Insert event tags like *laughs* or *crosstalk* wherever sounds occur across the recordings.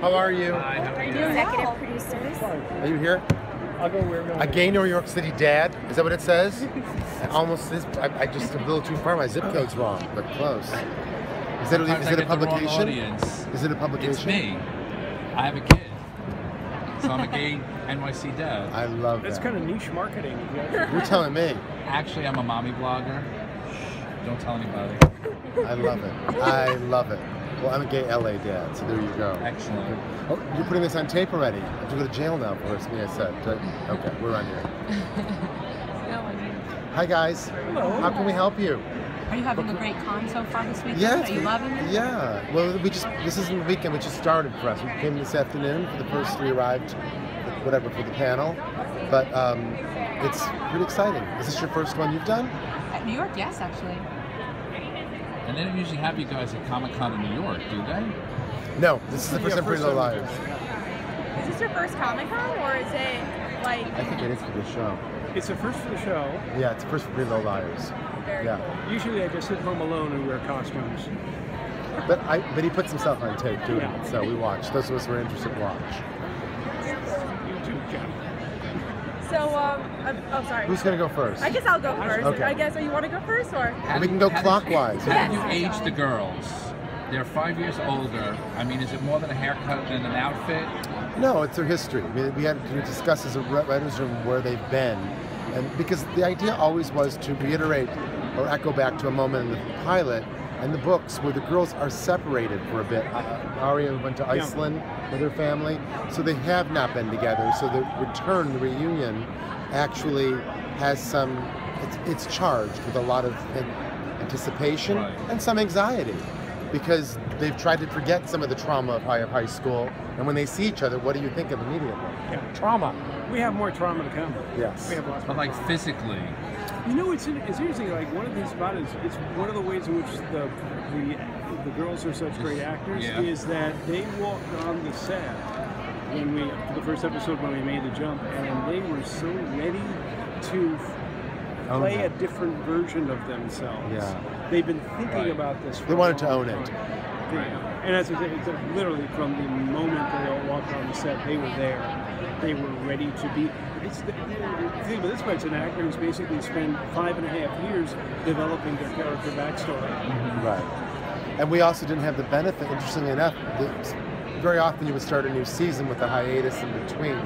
How are you? Hi, how are you? Executive producers. Are you here? I'll go where A gay New York City dad. Is that what it says? It almost is. I, I just a little too far. My zip uh, code's wrong, but close. Is it, Sometimes is it a get the wrong publication? audience. Is it a publication? It's me. I have a kid. So I'm a gay *laughs* NYC dad. I love That's that. kind of niche marketing. You're telling me. Actually, I'm a mommy blogger. Don't tell anybody. I love it. I love it. Well, I'm a gay LA dad, so there you go. Excellent. Oh, you're putting this on tape already. I have to go to jail now for this. Me, I said. Okay, we're on here. *laughs* Hi guys. Hello. How can we help you? Are you having a great con so far this weekend? Yeah. Are you loving it? Yeah. Well, we just this isn't the weekend. We just started for us. We came this afternoon for the first three arrived, whatever for the panel. But um, it's pretty exciting. Is this your first one you've done? At New York, yes, actually. And they don't usually have you guys at Comic Con in New York, do they? No. This is the first Yeah, time Pretty first Little. Liars. Is this your first Comic Con or is it like I think it is for the show. It's the first for the show. Yeah, it's the first for Pretty Little Liars. very Yeah. Usually I just sit home alone and wear costumes. But I but he puts himself on tape doing Yeah. it, so we watch. Those of us who are interested watch. You too, John. So um uh, oh sorry. Who's gonna go first? I guess I'll go first. Okay. I guess or you want to go first or How We can go how clockwise. How do you Yes. age the girls? They're five years older. I mean, is it more than a haircut and an outfit? No, it's their history. We, we had to discuss as a writers' room where they've been, and because the idea always was to reiterate or echo back to a moment in the pilot and the books where the girls are separated for a bit. Uh, Aria went to Yeah. Iceland with her family, so they have not been together. So the return, the reunion, actually has some. It's, it's charged with a lot of anticipation Right. and some anxiety because they've tried to forget some of the trauma of high, of high school. And when they see each other, what do you think of immediately? Yeah. Trauma. We have more trauma to come. Yes. We have lots But more. like physically, You know, it's it's interesting. Like one of these about it is one of the ways in which the the, the girls are such great actors Yeah. is that they walked on the set when we the first episode when we made the jump, and they were so ready to play a different version of themselves. Yeah. They've been thinking Right. about this. For They wanted to own it. time. Yeah. And as I say, uh, literally from the moment they all walked on the set, they were there. They were ready to be. It's the, thing about this way, it's an actor who's basically spent five and a half years developing their character backstory. Mm-hmm. Right. And we also didn't have the benefit, interestingly enough, very often you would start a new season with a hiatus in between,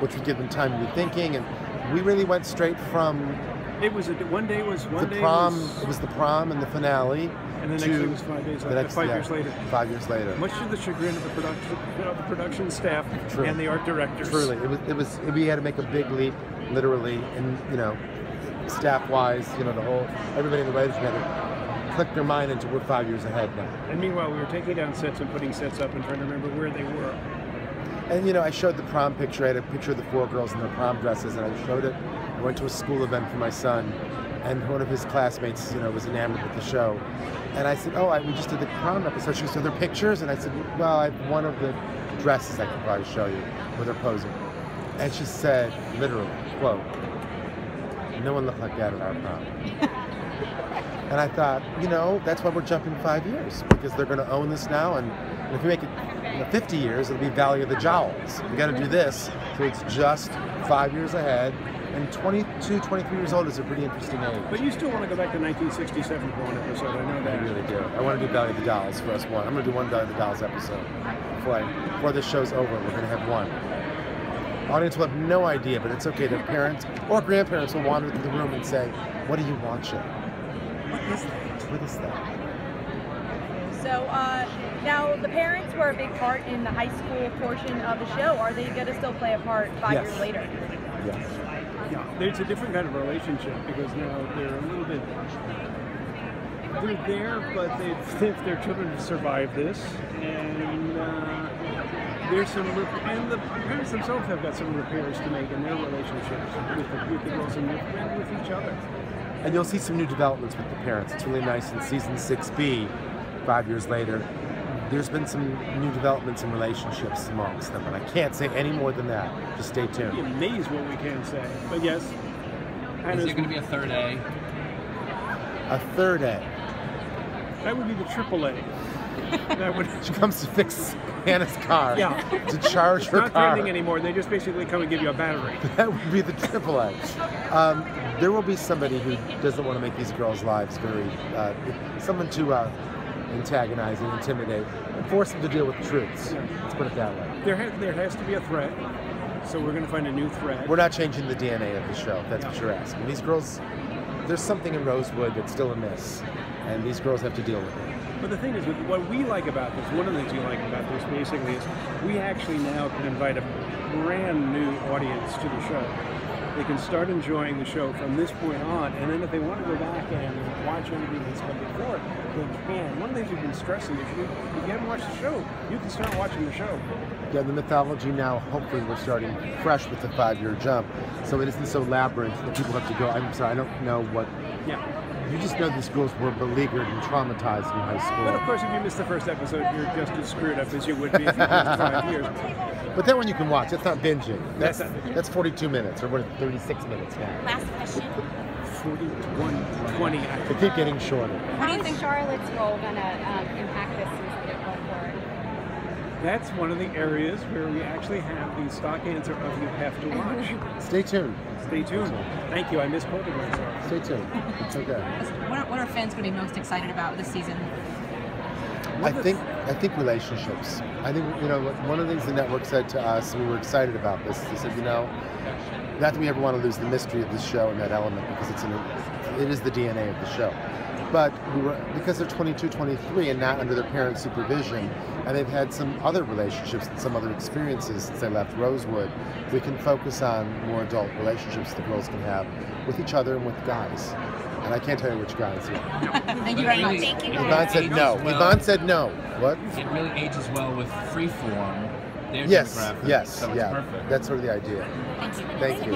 which would give them time to be thinking. And we really went straight from It was a, one day was one the day prom. was, it was the prom and the finale. and the next day was five days the later, next- five yeah, years later. Five years later. Much to the chagrin of the production, of the production staff True. and the art directors. Truly, it was. It was. We had to make a big leap, literally, and you know, staff-wise, you know, the whole everybody in the writers had to click their mind into we're five years ahead now. And meanwhile, we were taking down sets and putting sets up and trying to remember where they were. And you know, I showed the prom picture. I had a picture of the four girls in their prom dresses, and I showed it. I went to a school event for my son, and one of his classmates, you know, was enamored with the show. And I said, "Oh, I, we just did the prom episode." She goes, "Are there pictures?" And I said, "Well, I have one of the dresses I could probably show you with her posing." And she said, literally, quote, "No one looked like that at our prom." *laughs* and I thought, you know, that's why we're jumping five years because they're going to own this now, and if we make it you know, 50 years, it'll be Valley of the Jowls. We got to do this, so it's just five years ahead. And 22, 23 years old is a pretty interesting age. But you still want to go back to 1967 for one episode, I know that. I really do. I want to do Valley of the Dolls for us one. I'm going to do one Valley of the Dolls episode before, I, before this show's over. We're going to have one. Audience will have no idea, but it's okay. Their parents or grandparents will wander through the room and say, "What are you watching? What is that? What is that?" So uh now the parents were a big part in the high school portion of the show. Are they gonna still play a part five Yes. years later? Yes. Yeah, It's a different kind of relationship because now they're a little bit. They're there, but they've, *laughs* their children have survived this, and uh, there's some, and the parents themselves have got some repairs to make in their relationships with the, with the girls and with, and with each other. And you'll see some new developments with the parents. It's really nice in season 6B, five years later. There's been some new developments in relationships amongst them, and I can't say any more than that. Just stay tuned. Be tuned. amazed what we can say, but yes. is Hannah's- there going to be a third A? A third A. that would be the triple A. *laughs* That would She comes to fix Hannah's car Yeah. to charge It's her not car. threatening anymore. They just basically come and give you a battery. *laughs* That would be the triple A. Um, there will be somebody who doesn't want to make these girls' lives very, uh, someone to uh, antagonize and intimidate, and force them to deal with the truths. Let's put it that way. There, ha- there has to be a threat, so we're going to find a new threat. We're not changing the DNA of the show. That's what you're asking. These girls, there's something in Rosewood that's still amiss, and these girls have to deal with it. But the thing is, what we like about this, one of the things we like about this basically is we actually now can invite a brand new audience to the show. They can start enjoying the show from this point on, and then if they want to go back and watch anything that's come before, they can. One of the things we've been stressing is you, if you haven't watched the show, you can start watching the show. Yeah, the mythology now, hopefully, we're starting fresh with the five-year jump, so it isn't so labyrinth that people have to go. I'm sorry, I don't know what. Yeah. You just know these girls were beleaguered and traumatized in high school. But of course, if you missed the first episode, you're just as screwed up as you would be if you missed five *laughs* years. But that one you can watch. That's not binging. That's That's not- that's 42 minutes or what? 36 minutes now. Last question. 41, 20. I They keep getting shorter. How do you think Charlotte's role going to um, impact this season going forward? That's one of the areas where we actually have the stock answer of you have to watch. *laughs* Stay tuned. Stay tuned. Thank you. I misquoted myself. Stay tuned. It's okay. What are, what are fans going to be most excited about this season? I think I think relationships. I think you know one of the things the network said to us. We were excited about this. They said, you know, not that we ever want to lose the mystery of this show and that element because it's an, it is the DNA of the show. But we were because they're 22, 23 and not under their parents' supervision, and they've had some other relationships and some other experiences since they left Rosewood. We can focus on more adult relationships the girls can have with each other and with guys. And I can't tell you which guys yet. *laughs* Thank you very much. Thank you Yvonne said no. Well- Yvonne said no. What? It really ages well with freeform. Their Yes, yes, so it's yeah. perfect. That's sort of the idea. Thank you. Thank you.